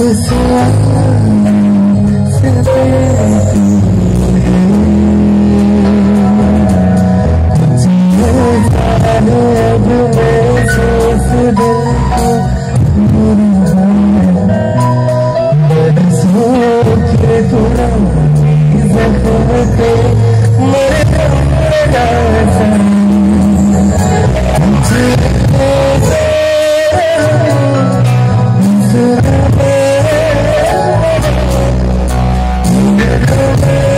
Besar Seperti बाकी